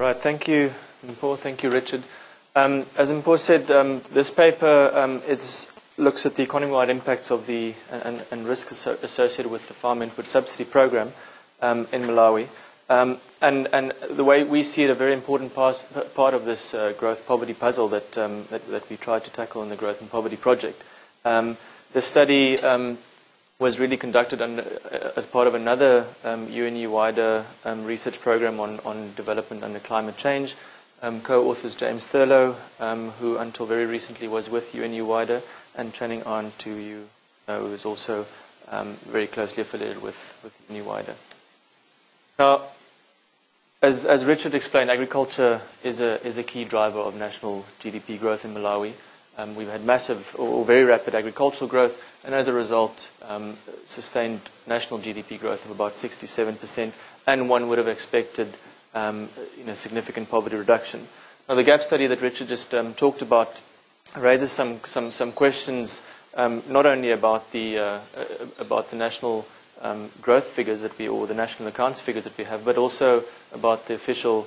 Right, thank you, Mpho. Thank you, Richard. Um, as Mpho said, um, this paper um, is, looks at the economy-wide impacts of the and, and risks associated with the farm input subsidy program um, in Malawi. Um, and, and, the way we see it, a very important part, part of this uh, growth poverty puzzle that, um, that, that, we tried to tackle in the Growth and Poverty Project. Um, the study um, was really conducted under, uh, as part of another UNU um, wider um, research program on, on development under climate change. co-authors James Thurlow, who until very recently was with UNU wider, and Channing Arndt, who you know is also very closely affiliated with, with UNU wider. Now, as, as Richard explained, agriculture is a, is a key driver of national GDP growth in Malawi. Um, we've had massive or very rapid agricultural growth, and as a result, um, sustained national GDP growth of about 67%, and one would have expected um, you know, significant poverty reduction. Now, the gap study that Richard just um, talked about raises some, some, some questions um, not only about the, uh, uh, about the national um, growth figures that we, or the national accounts figures that we have, but also about the official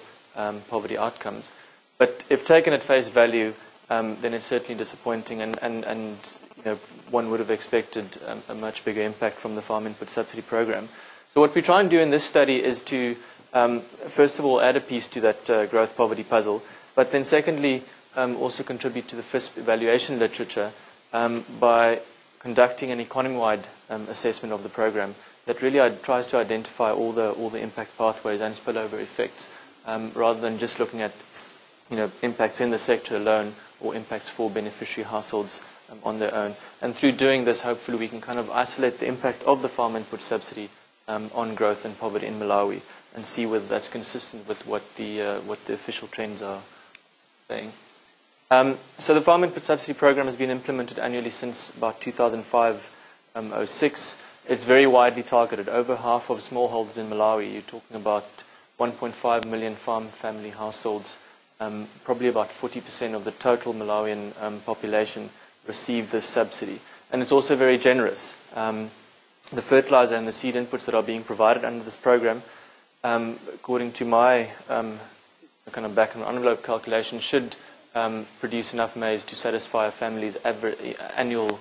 poverty outcomes. But if taken at face value, um, then it's certainly disappointing, and, and, and you know, one would have expected um, a much bigger impact from the farm input subsidy program. So what we try and do in this study is to, um, first of all, add a piece to that uh, growth poverty puzzle, but then secondly, um, also contribute to the FISP evaluation literature by conducting an economy-wide um, assessment of the program that really tries to identify all the all the impact pathways and spillover effects, um, rather than just looking at you know impacts in the sector alone or impacts for beneficiary households um, on their own. And through doing this, hopefully we can kind of isolate the impact of the farm input subsidy um, on growth and poverty in Malawi and see whether that's consistent with what the uh, what the official trends are saying. Um, so the Farm Input Subsidy Program has been implemented annually since about 2005-06. Um, it's very widely targeted. Over half of smallholders in Malawi, you're talking about 1.5 million farm family households. Um, probably about 40% of the total Malawian um, population receive this subsidy. And it's also very generous. Um, the fertilizer and the seed inputs that are being provided under this program, um, according to my um, kind of back and envelope calculation, should um, produce enough maize to satisfy a family's annual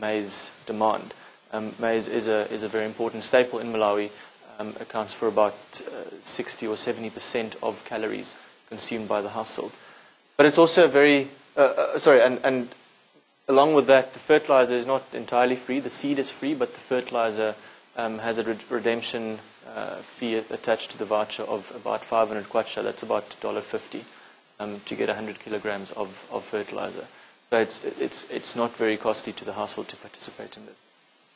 maize demand. Maize is a, is a very important staple in Malawi, accounts for about uh, 60 or 70 percent of calories consumed by the household. But it's also very, uh, uh, sorry, and, and along with that, the fertilizer is not entirely free. The seed is free, but the fertilizer um, has a re redemption uh, fee attached to the voucher of about 500 kwacha. That's about $1.50 um, to get 100 kilograms of, of fertilizer. So it's, it's, it's not very costly to the household to participate in this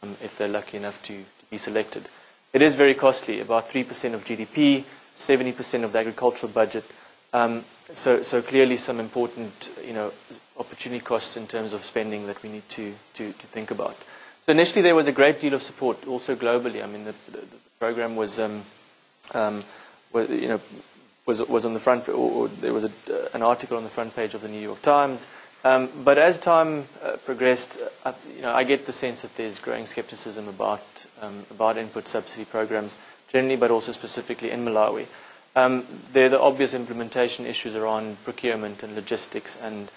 um, if they're lucky enough to, to, be selected. It is very costly, about 3% of GDP, 70% of the agricultural budget. Um, so, so clearly some important you know, opportunity costs in terms of spending that we need to, to, to think about. So initially there was a great deal of support also globally. I mean, the, the, the program was, um, um, was, you know, was, was on the front, or, or there was a, uh, an article on the front page of the New York Times. Um, but as time uh, progressed, uh, you know, I get the sense that there's growing skepticism about um, about input subsidy programs generally, but also specifically in Malawi. Um, there are the obvious implementation issues around procurement and logistics and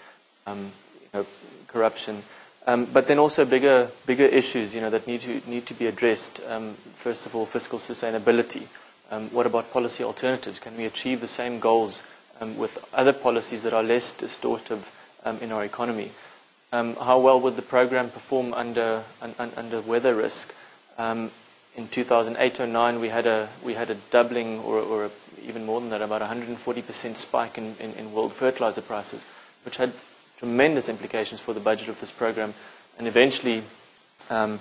um, you know, corruption. Um, but then also bigger bigger issues, you know, that need to need to be addressed. Um, first of all, fiscal sustainability. Um, what about policy alternatives? Can we achieve the same goals um, with other policies that are less distortive in our economy? How well would the program perform under, un, under weather risk? In 2008 or 9, we had a we had a doubling, or, or a, even more than that, about 140% spike in, in, in world fertilizer prices, which had tremendous implications for the budget of this program, and eventually um,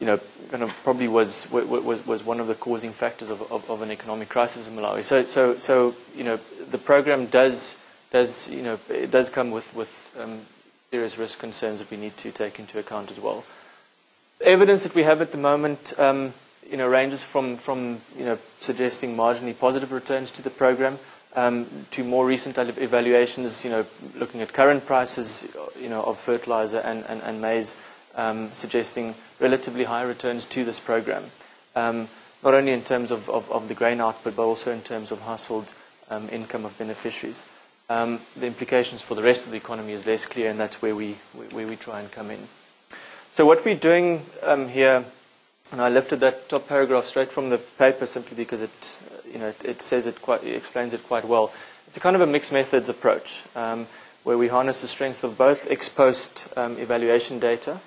you know, kind of probably was, was, was one of the causing factors of, of, of, an economic crisis in Malawi. So, so, so, you know, the program does, does, you know, it does come with, with um, serious risk concerns that we need to take into account as well. The evidence that we have at the moment, um, you know, ranges from, from, you know, suggesting marginally positive returns to the program um, to more recent evaluations, you know, looking at current prices, you know, of fertilizer and, and, and maize, um, suggesting relatively high returns to this program, um, not only in terms of, of, of, the grain output, but also in terms of household um, income of beneficiaries. Um, the implications for the rest of the economy is less clear, and that's where we, where we try and come in. So what we're doing um, here, and I lifted that top paragraph straight from the paper simply because it, you know, it, it says it quite, it explains it quite well. It's a kind of a mixed methods approach um, where we harness the strength of both ex post um, evaluation data,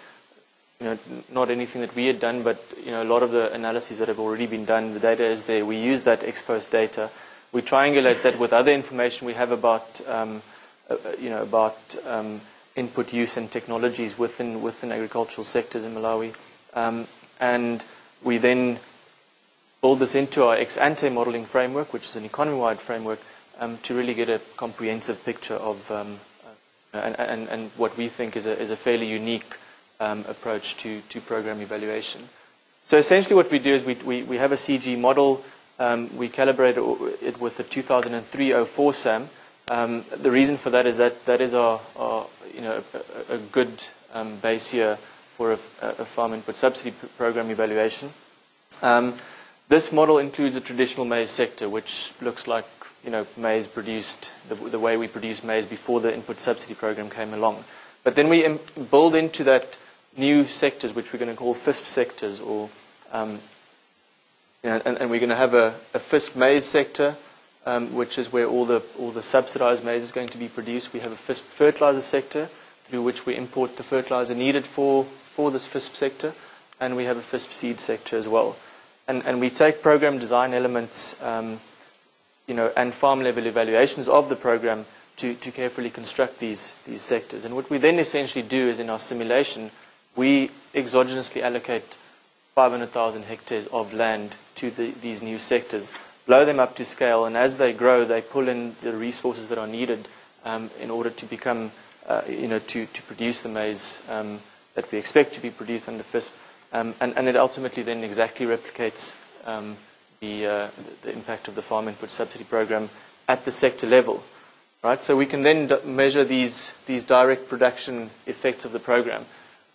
you know, not anything that we had done, but you know, a lot of the analyses that have already been done, the data is there. We use that ex post data. We triangulate that with other information we have about, um, uh, you know, about um, input use and technologies within within agricultural sectors in Malawi, um, and we then build this into our ex ante modeling framework, which is an economy-wide framework, um, to really get a comprehensive picture of um, uh, and, and, and, what we think is a, is a fairly unique um, approach to, to program evaluation. So essentially what we do is we, we, we have a CG model. Um, we calibrate it with the 2003-04 SAM. Um, the reason for that is that that is our, our you know, a, a good um, base year for a, a, farm input subsidy program evaluation. Um, this model includes a traditional maize sector, which looks like you know, maize produced, the, the way we produced maize before the input subsidy program came along. But then we build into that new sectors, which we're going to call FISP sectors, or um, and, and, we're going to have a, a FISP maize sector, um, which is where all the all the subsidized maize is going to be produced. We have a FISP fertilizer sector, through which we import the fertilizer needed for for this FISP sector, and we have a FISP seed sector as well. And and we take program design elements, um, you know, and farm level evaluations of the program to, to carefully construct these these sectors. And what we then essentially do is in our simulation we exogenously allocate 500,000 hectares of land to the, these new sectors, blow them up to scale, and as they grow, they pull in the resources that are needed um, in order to become, uh, you know, to, to produce the maize um, that we expect to be produced under FISP. Um, and, and, it ultimately then exactly replicates um, the, uh, the impact of the farm input subsidy program at the sector level. Right? So we can then measure these, these direct production effects of the program.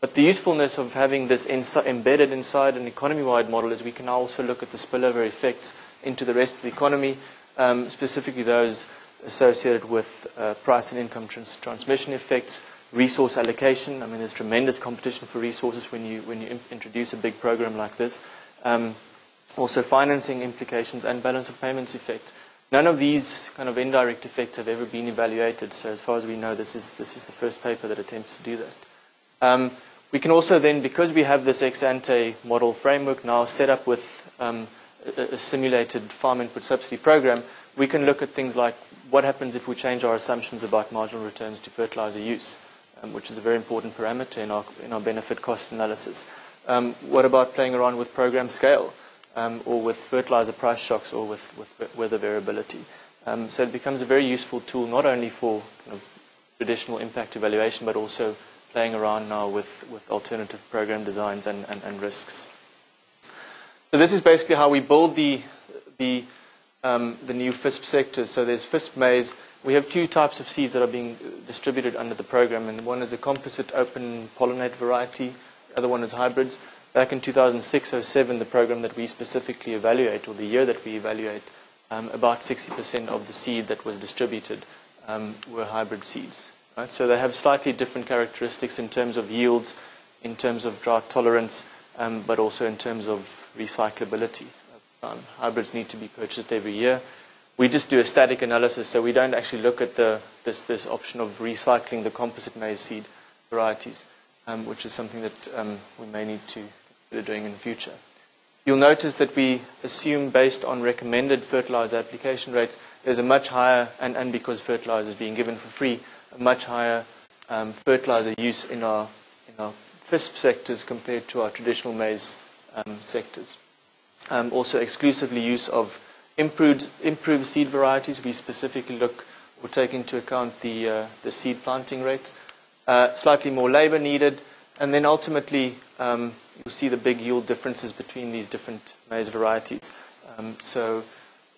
But the usefulness of having this embedded inside an economy-wide model is we can also look at the spillover effects into the rest of the economy, um, specifically those associated with uh, price and income trans transmission effects, resource allocation. I mean, there's tremendous competition for resources when you when you introduce a big program like this. Um, also, financing implications and balance of payments effects. None of these kind of indirect effects have ever been evaluated. So, as far as we know, this is this is the first paper that attempts to do that. Um, we can also then, because we have this ex ante model framework now set up with um, a, a, simulated farm input subsidy program, we can look at things like what happens if we change our assumptions about marginal returns to fertilizer use, which is a very important parameter in our, in our benefit cost analysis. Um, what about playing around with program scale um, or with fertilizer price shocks or with, with weather variability? Um, so it becomes a very useful tool not only for kind of traditional impact evaluation but also playing around now with, with alternative program designs and, and, and risks. So this is basically how we build the, the, um, the new FISP sectors. So there's FISP maize. We have two types of seeds that are being distributed under the program, and one is a composite open pollinate variety, the other one is hybrids. Back in 2006-07, the program that we specifically evaluate, or the year that we evaluate, um, about 60% of the seed that was distributed um, were hybrid seeds. Right? So they have slightly different characteristics in terms of yields, in terms of drought tolerance, um, but also in terms of recyclability. Hybrids need to be purchased every year. We just do a static analysis, so we don't actually look at the, this, this option of recycling the composite maize seed varieties, um, which is something that um, we may need to consider doing in the future. You'll notice that we assume, based on recommended fertilizer application rates, there's a much higher, and, and because fertilizer is being given for free, a much higher um, fertilizer use in our, in our FISP sectors compared to our traditional maize um, sectors. Um, also, exclusively use of improved, improved seed varieties. We specifically look or take into account the, uh, the seed planting rates. Uh, slightly more labor needed. And then ultimately, um, you'll see the big yield differences between these different maize varieties. Um, so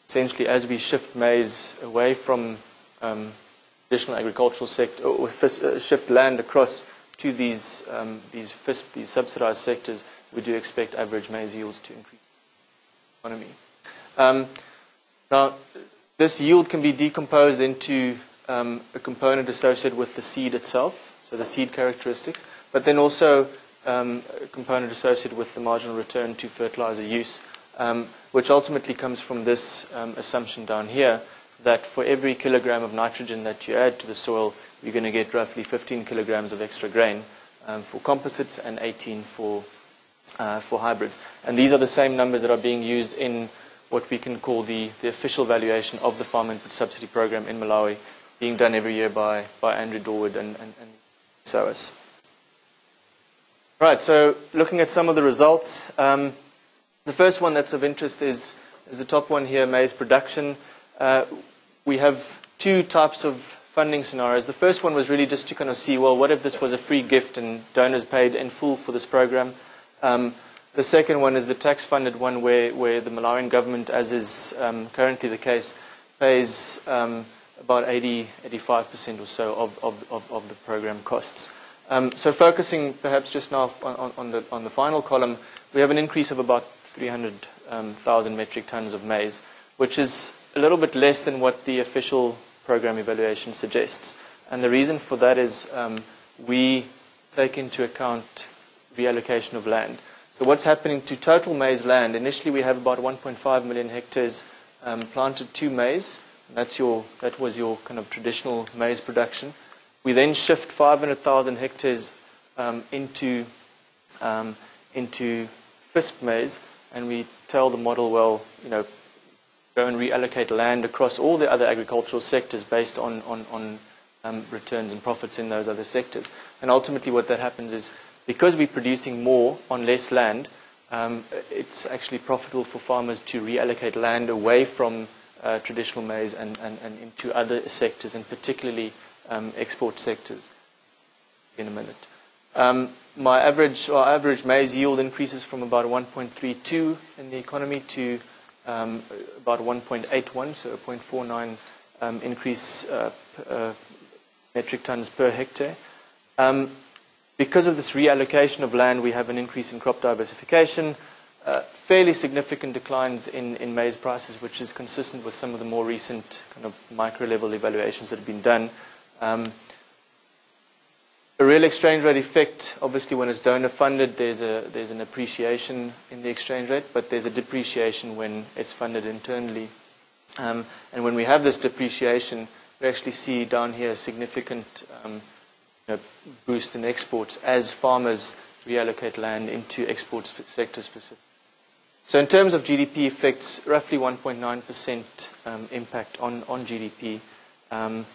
essentially, as we shift maize away from um, traditional agricultural sector, or uh, shift land across to these, um, these, FISP, these subsidized sectors, we do expect average maize yields to increase economy. Um, now, this yield can be decomposed into um, a component associated with the seed itself, so the seed characteristics, but then also um, a component associated with the marginal return to fertilizer use, um, which ultimately comes from this um, assumption down here that for every kilogram of nitrogen that you add to the soil, you're going to get roughly 15 kilograms of extra grain um, for composites and 18 for, uh, for hybrids. And these are the same numbers that are being used in what we can call the, the official valuation of the Farm Input Subsidy Program in Malawi, being done every year by, by Andrew Dorward and, and, and SOAS. Right, so looking at some of the results, um, the first one that's of interest is, is the top one here, maize production. Uh, we have two types of funding scenarios. The first one was really just to kind of see, well, what if this was a free gift and donors paid in full for this program? Um, the second one is the tax-funded one where, where the Malawian government, as is um, currently the case, pays um, about 80, 85% or so of, of, of, of the program costs. Um, so focusing perhaps just now on, on, the, on the final column, we have an increase of about 300,000 um, metric tons of maize, which is a little bit less than what the official program evaluation suggests. And the reason for that is um, we take into account reallocation of land. So what's happening to total maize land? Initially, we have about 1.5 million hectares um, planted to maize. That's your, that was your kind of traditional maize production. We then shift 500,000 hectares um, into, um, into FISP maize, and we tell the model, well, you know, go and reallocate land across all the other agricultural sectors based on, on, on um, returns and profits in those other sectors. And ultimately, what that happens is because we're producing more on less land, um, it's actually profitable for farmers to reallocate land away from uh, traditional maize and, and, and, into other sectors, and particularly um, export sectors. In a minute. Um, my average or average maize yield increases from about 1.32 in the economy to um, about 1.81, so a 0.49 um, increase uh, uh, metric tons per hectare. Because of this reallocation of land, we have an increase in crop diversification, uh, fairly significant declines in, in maize prices, which is consistent with some of the more recent kind of micro level evaluations that have been done. Um, a real exchange rate effect, obviously, when it's donor funded, there's, a, there's an appreciation in the exchange rate, but there's a depreciation when it's funded internally. Um, and when we have this depreciation, we actually see down here a significant um, know, boost in exports as farmers reallocate land into export sector specific. So in terms of GDP effects, roughly 1.9% um, impact on, on GDP. Um,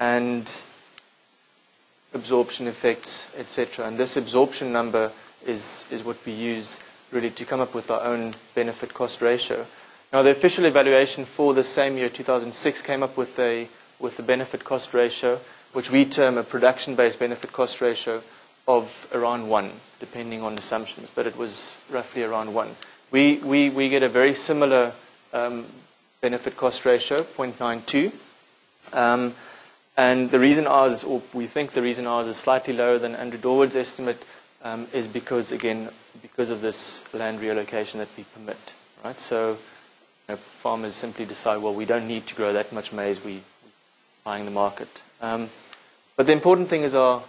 and absorption effects, etc. And this absorption number is, is what we use really to come up with our own benefit cost ratio. Now, the official evaluation for the same year, 2006, came up with a, with a benefit cost ratio, which we term a production based benefit cost ratio of around 1, depending on assumptions, but it was roughly around 1. We, we, we get a very similar um, benefit cost ratio, 0.92. Um, and the reason ours, or we think the reason ours is slightly lower than Andrew Dorward's estimate, um, is because, again, because of this land reallocation that we permit. Right? So you know, farmers simply decide, well, we don't need to grow that much maize, we, we're buying the market. But the important thing is our,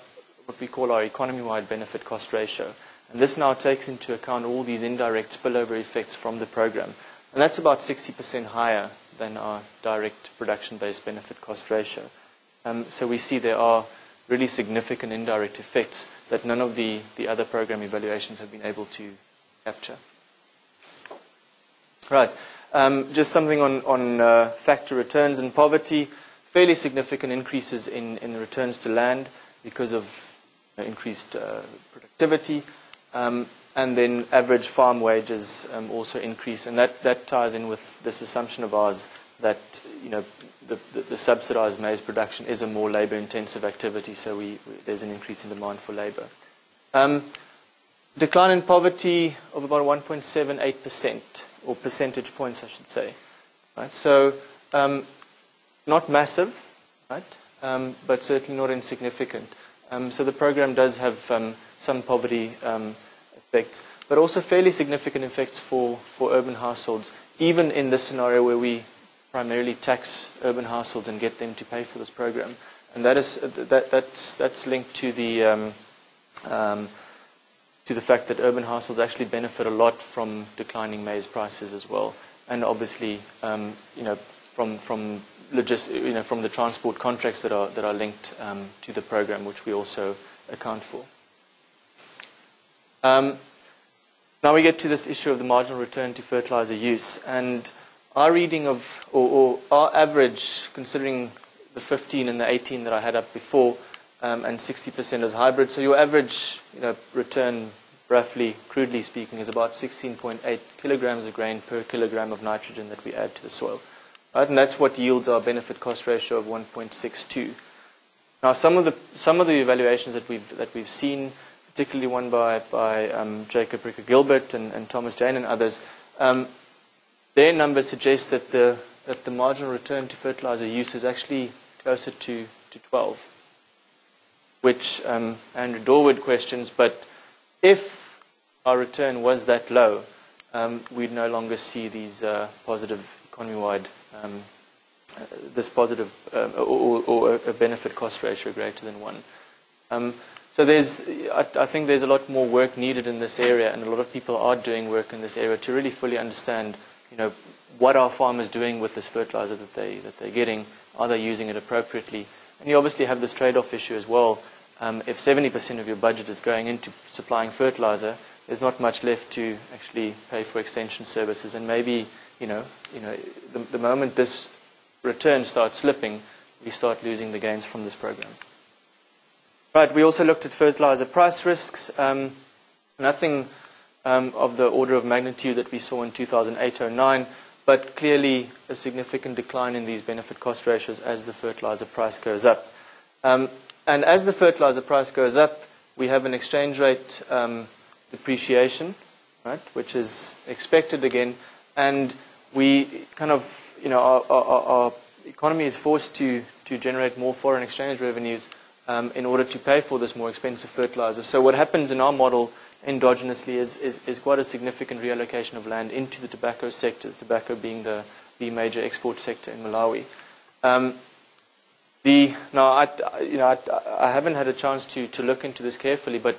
what we call our economy-wide benefit cost ratio. And this now takes into account all these indirect spillover effects from the program. And that's about 60% higher than our direct production-based benefit cost ratio. Um, so we see there are really significant indirect effects that none of the, the other program evaluations have been able to capture. Right. Um, just something on, on uh, factor returns and poverty. Fairly significant increases in, in the returns to land because of increased uh, productivity. Um, and then average farm wages um, also increase. And that, that ties in with this assumption of ours that you know the, the, the, subsidized maize production is a more labor intensive activity, so we, we, there's an increase in demand for labor. Um, decline in poverty of about 1.78%, or percentage points, I should say. Right? So, um, not massive, right? Um, but certainly not insignificant. Um, so, the program does have um, some poverty um, effects, but also fairly significant effects for, for urban households, even in this scenario where we primarily tax urban households and get them to pay for this program. And that is, that, that's, that's linked to the, um, um, to the fact that urban households actually benefit a lot from declining maize prices as well. And obviously, you know, from, from, logis- you know, from the transport contracts that are, that are linked um, to the program, which we also account for. Um, now we get to this issue of the marginal return to fertilizer use. And our reading of, or, or our average, considering the 15 and the 18 that I had up before, um, and 60% as hybrid. So your average you know, return, roughly, crudely speaking, is about 16.8 kilograms of grain per kilogram of nitrogen that we add to the soil. Right? And that's what yields our benefit cost ratio of 1.62. Now, some of the, some of the evaluations that we've, that we've seen, particularly one by, by um, Jacob Ricker Gilbert and, and, Thomas Jayne and others, um, their numbers suggest that the, that the marginal return to fertilizer use is actually closer to, to 12, which um, Andrew Dorward questions, but if our return was that low, um, we'd no longer see these uh, positive economy-wide, um, this positive uh, or, or, a benefit cost ratio greater than one. Um, so there's, I, I, think there's a lot more work needed in this area, and a lot of people are doing work in this area to really fully understand, you know, what are farmers doing with this fertilizer that they that they're getting, are they using it appropriately? And you obviously have this trade-off issue as well. Um, if 70% of your budget is going into supplying fertilizer, there's not much left to actually pay for extension services. And maybe, you know, you know, the, the moment this return starts slipping, we start losing the gains from this program. Right, we also looked at fertilizer price risks. Um, nothing um, of the order of magnitude that we saw in 2008-09 but clearly a significant decline in these benefit cost ratios as the fertilizer price goes up. Um, and as the fertilizer price goes up, we have an exchange rate um, depreciation, right, which is expected again, and we kind of, you know, our, our, our economy is forced to, to generate more foreign exchange revenues um, in order to pay for this more expensive fertilizer. So what happens in our model endogenously is, is, is quite a significant reallocation of land into the tobacco sectors, tobacco being the, the major export sector in Malawi. Um, the, now, I, you know, I, I, haven't had a chance to, to look into this carefully, but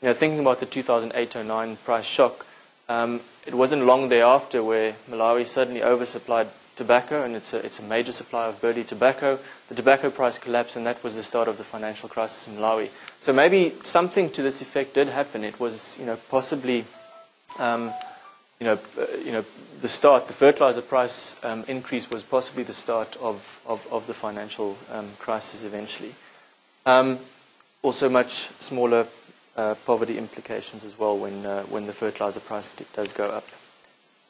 you know, thinking about the 2008-09 price shock, um, it wasn't long thereafter where Malawi suddenly oversupplied tobacco, and it's a, it's a major supplier of burley tobacco. The tobacco price collapsed, and that was the start of the financial crisis in Malawi. So maybe something to this effect did happen. It was, you know, possibly, um, you know, uh, you know, the start. The fertilizer price um, increase was possibly the start of of, of the financial um, crisis eventually. Um, also, much smaller uh, poverty implications as well when uh, when the fertilizer price does go up.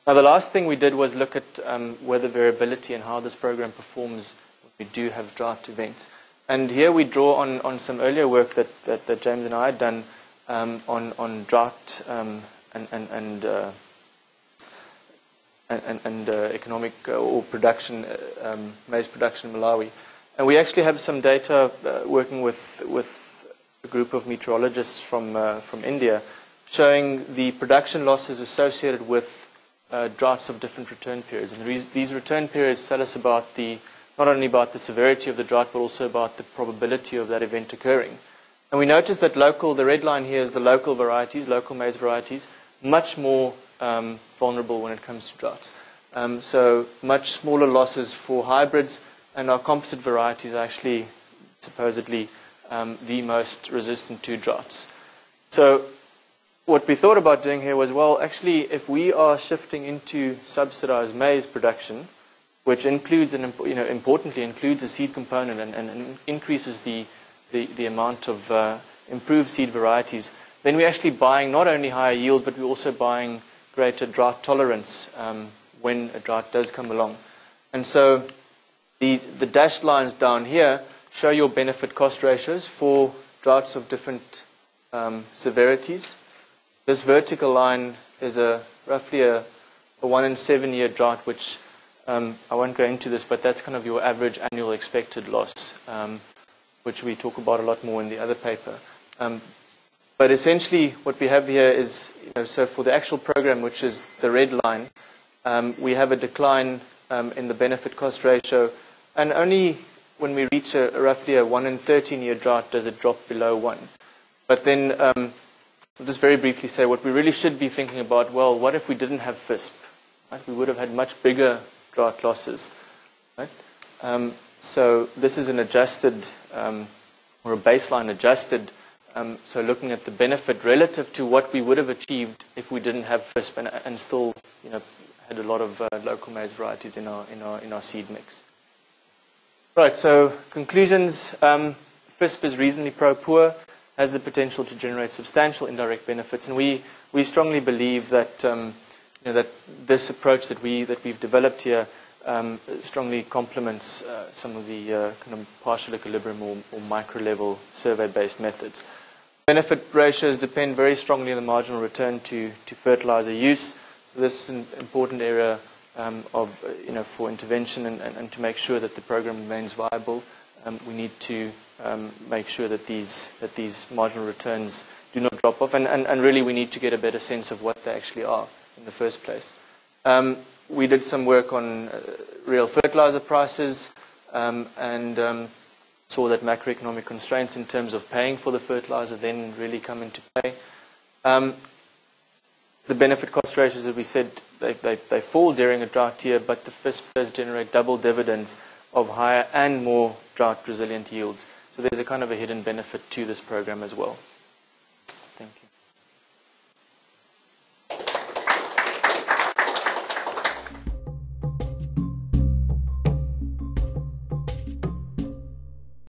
Now, the last thing we did was look at um, weather variability and how this program performs when we do have drought events. And here we draw on, on some earlier work that, that, that James and I had done um, on, on drought um, and, and, and, uh, and, and uh, economic uh, or production, um, maize production in Malawi. And we actually have some data working with, with a group of meteorologists from, uh, from India showing the production losses associated with uh, droughts of different return periods. And these return periods tell us about the, not only about the severity of the drought, but also about the probability of that event occurring. And we notice that local, the red line here is the local varieties, local maize varieties, much more um, vulnerable when it comes to droughts. Um, so much smaller losses for hybrids, and our composite varieties are actually supposedly um, the most resistant to droughts. So what we thought about doing here was, well, actually, if we are shifting into subsidized maize production, which includes, and you know, importantly, includes a seed component and, and increases the, the, the, amount of uh, improved seed varieties, then we're actually buying not only higher yields, but we're also buying greater drought tolerance um, when a drought does come along. And so the, the dashed lines down here show your benefit cost ratios for droughts of different um, severities. This vertical line is a roughly a, a one in seven year drought, which um, I won't go into this, but that's kind of your average annual expected loss, um, which we talk about a lot more in the other paper. Um, but essentially, what we have here is, you know, so for the actual program, which is the red line, um, we have a decline um, in the benefit cost ratio, and only when we reach a, roughly a 1 in 13 year drought does it drop below 1. But then, um, I'll just very briefly say what we really should be thinking about well, what if we didn't have FISP? Right? We would have had much bigger drought losses. Right? Um, so, this is an adjusted um, or a baseline adjusted. Um, so, looking at the benefit relative to what we would have achieved if we didn't have FISP and, and still you know, had a lot of uh, local maize varieties in our, in, our, in our seed mix. Right, so conclusions. Um, FISP is reasonably pro-poor, has the potential to generate substantial indirect benefits, and we, we strongly believe that, um, you know, that this approach that, we, that we've developed here um, strongly complements uh, some of the uh, kind of partial equilibrium or, or micro-level survey-based methods. Benefit ratios depend very strongly on the marginal return to, to fertilizer use. So this is an important area um, of, uh, you know, for intervention and, and, and, to make sure that the program remains viable. Um, we need to um, make sure that these, that these marginal returns do not drop off. And, and, and, really, we need to get a better sense of what they actually are in the first place. Um, we did some work on uh, real fertilizer prices um, and saw that macroeconomic constraints in terms of paying for the fertilizer then really come into play. Um, the benefit cost ratios, as we said, they, they, they fall during a drought year, but the FISP does generate double dividends of higher and more drought resilient yields. So there's a kind of a hidden benefit to this program as well.